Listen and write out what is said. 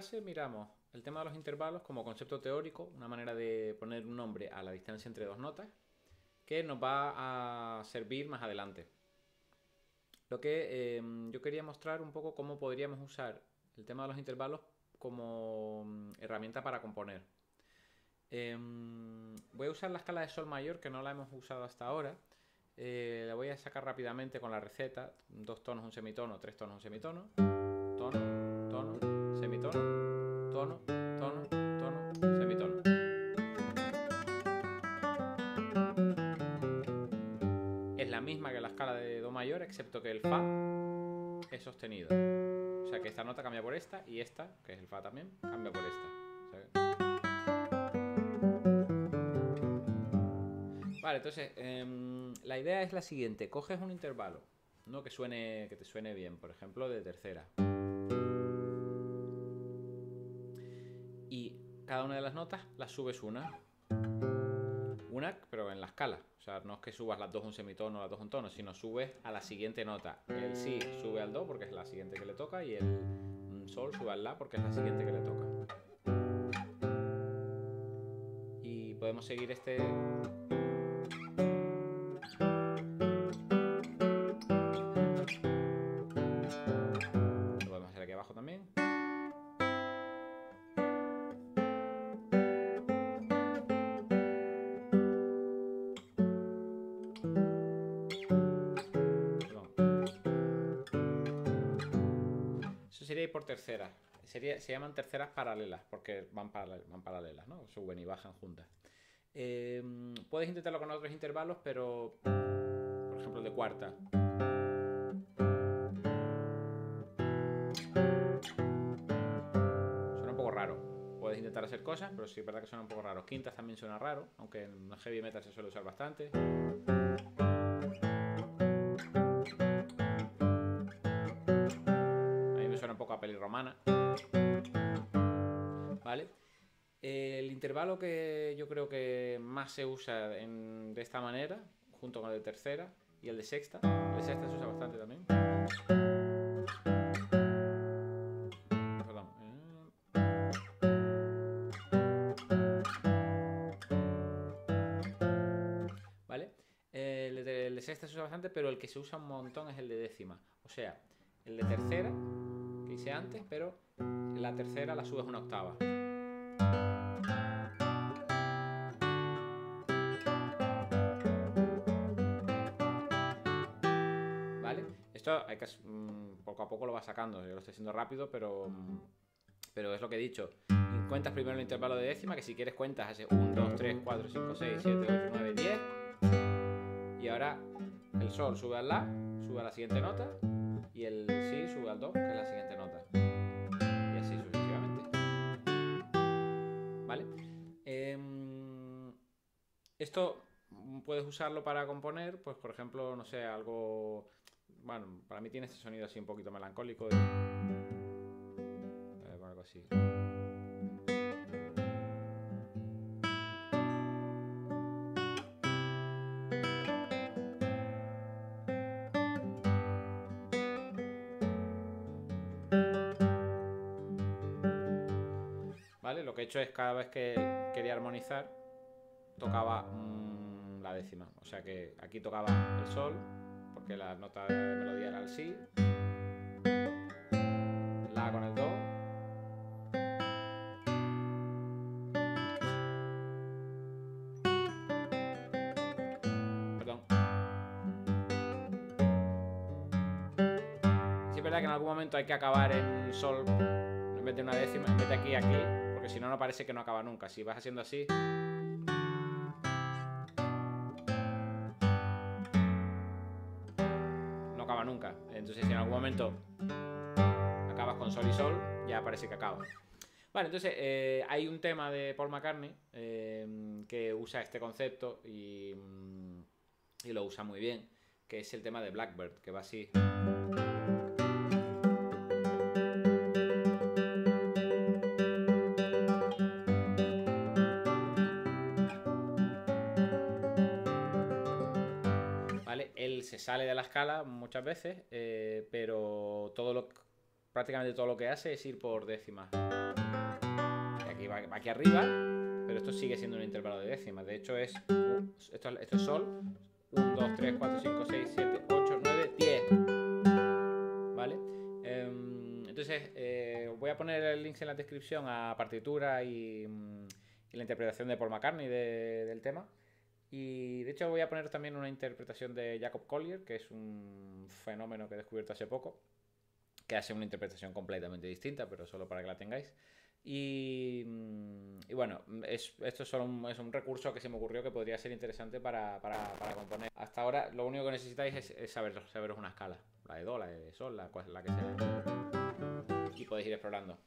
clase miramos el tema de los intervalos como concepto teórico, una manera de poner un nombre a la distancia entre dos notas, que nos va a servir más adelante. Lo que em, yo quería mostrar un poco cómo podríamos usar el tema de los intervalos como mm, herramienta para componer. Em, voy a usar la escala de sol mayor, que no la hemos usado hasta ahora. Eh, la voy a sacar rápidamente con la receta. Dos tonos, un semitono, tres tonos, un semitono. Tono, tono, semitono, tono, tono, tono, semitono. Es la misma que la escala de do mayor, excepto que el fa es sostenido. O sea que esta nota cambia por esta y esta, que es el fa también, cambia por esta. Vale, entonces em, la idea es la siguiente: coges un intervalo, no que suene, que te suene bien, por ejemplo, de tercera. Cada una de las notas las subes una. Una, pero en la escala. O sea, no es que subas las dos un semitono las dos un tono, sino subes a la siguiente nota. El si sube al do porque es la siguiente que le toca y el sol sube al la porque es la siguiente que le toca. Y podemos seguir este por terceras. Sería, se llaman terceras paralelas, porque van, paralelas. Suben y bajan juntas. Eh, puedes intentarlo con otros intervalos, pero por ejemplo el de cuarta. Suena un poco raro. Puedes intentar hacer cosas, pero sí es verdad que suena un poco raro. Quintas también suena raro, aunque en heavy metal se suele usar bastante. Romana. ¿Vale? El intervalo que yo creo que más se usa de esta manera, junto con el de tercera y el de sexta, el de sexta se usa bastante también. Perdón. ¿Vale? El el de sexta se usa bastante, pero el que se usa un montón es el de décima. O sea, el de tercera hice antes, pero la tercera la subes una octava. ¿Vale? Esto hay que, mm, poco a poco lo vas sacando. Yo lo estoy haciendo rápido, pero, mm, pero es lo que he dicho. Cuentas primero el intervalo de décima, que si quieres cuentas hace 1, 2, 3, 4, 5, 6, 7, 8, 9, 10. Y ahora el sol sube al la, sube a la siguiente nota y el si sube al do, que es la siguiente esto puedes usarlo para componer, pues por ejemplo, no sé, algo... Bueno, para mí tiene este sonido así un poquito melancólico. De... algo así. Lo que he hecho es cada vez que quería armonizar, tocaba mm, la décima. O sea que aquí tocaba el sol, porque la nota de melodía era el si, la con el do, Perdón. Es verdad que en algún momento hay que acabar en sol en vez de una décima, en vez de aquí, aquí porque si no, no parece que no acaba nunca. Si vas haciendo así... Entonces, si en algún momento acabas con sol y sol, ya parece que acaba. Vale, entonces eh, hay un tema de Paul McCartney eh, que usa este concepto y, mm, y lo usa muy bien, que es el tema de Blackbird, que va así. Sale de la escala muchas veces, eh, pero todo lo prácticamente todo lo que hace es ir por décimas. aquí va, aquí arriba, pero esto sigue siendo un intervalo de décimas. De hecho, es esto, esto es sol. 1, 2, 3, 4, 5, 6, 7, 8, 9, 10. ¿Vale? Em, entonces, eh, voy a poner el link en la descripción a partitura y, mm, y la interpretación de Paul McCartney del tema. Y de hecho voy a poner también una interpretación de Jacob Collier, que es un fenómeno que he descubierto hace poco, que hace una interpretación completamente distinta, pero solo para que la tengáis. Y, mm, bueno, esto es un, es un recurso que se me ocurrió que podría ser interesante para, componer. Hasta ahora lo único que necesitáis es, saber, saberos una escala, la de Do, la de Sol, la, la que sea. Y podéis ir explorando.